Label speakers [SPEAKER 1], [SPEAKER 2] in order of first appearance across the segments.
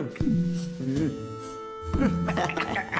[SPEAKER 1] Ha ha ha ha!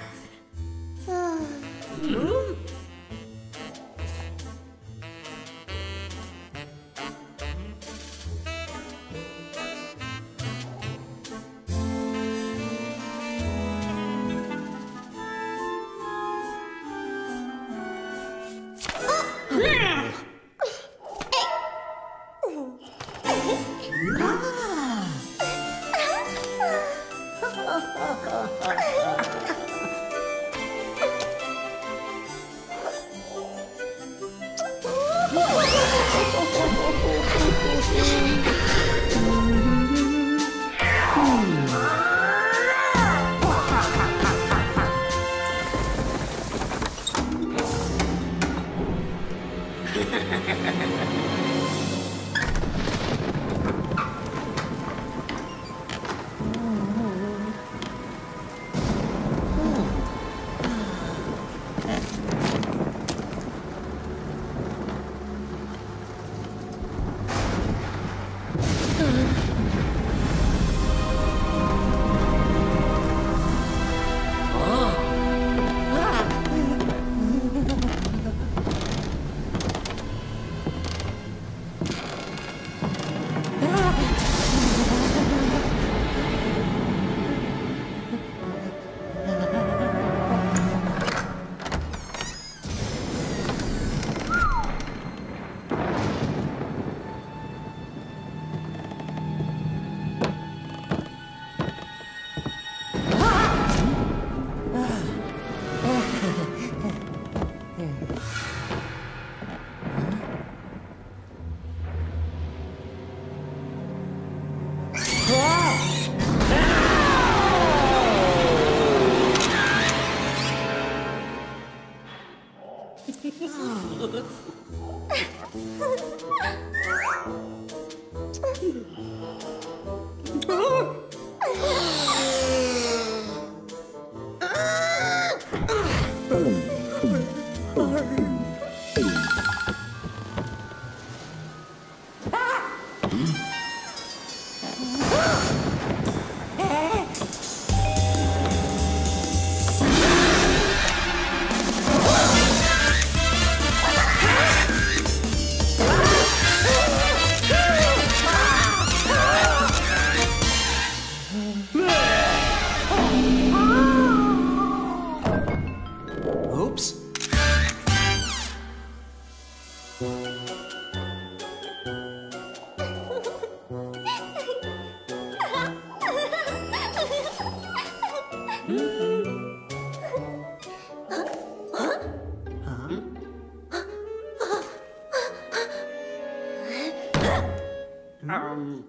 [SPEAKER 1] Um.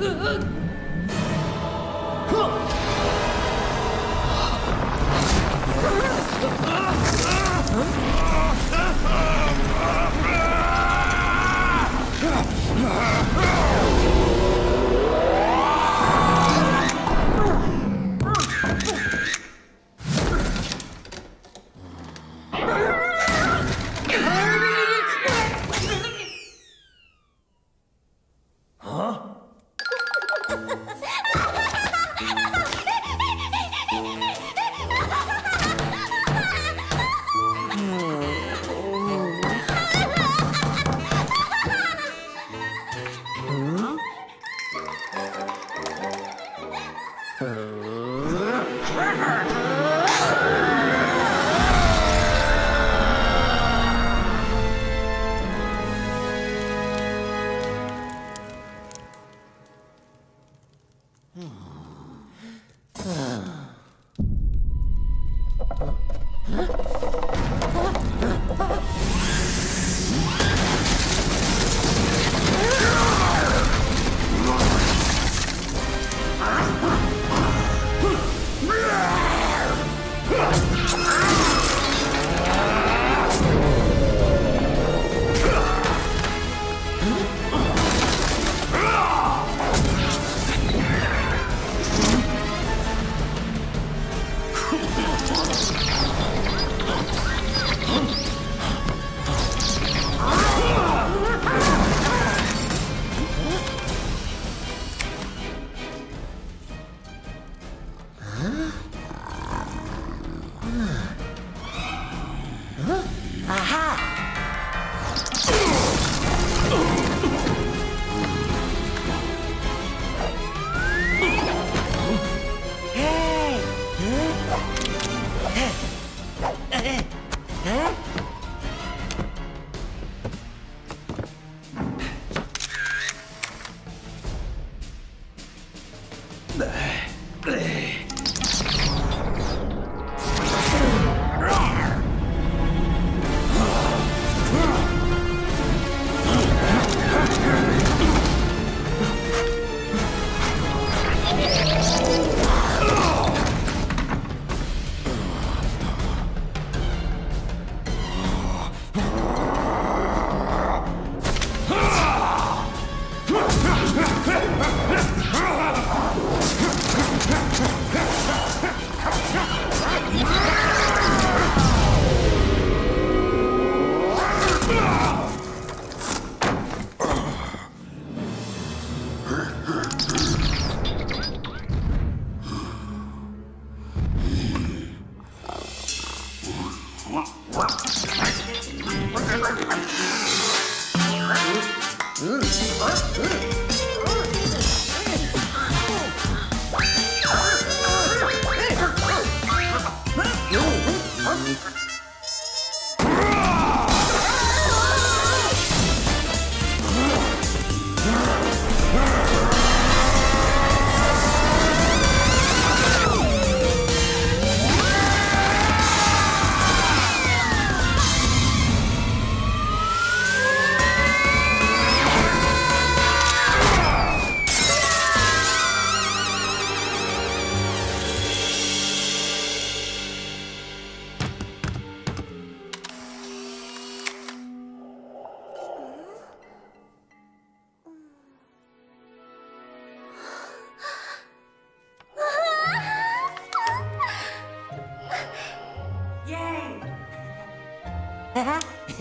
[SPEAKER 1] 啊！啊！啊！啊！啊！Hmm. Thank you.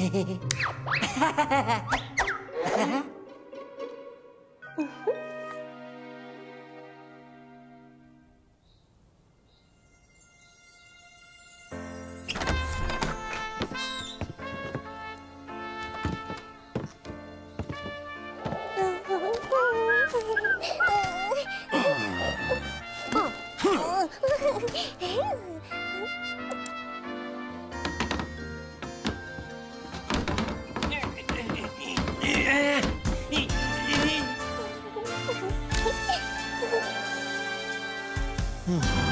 [SPEAKER 1] Ha ha ha ha! Hmm.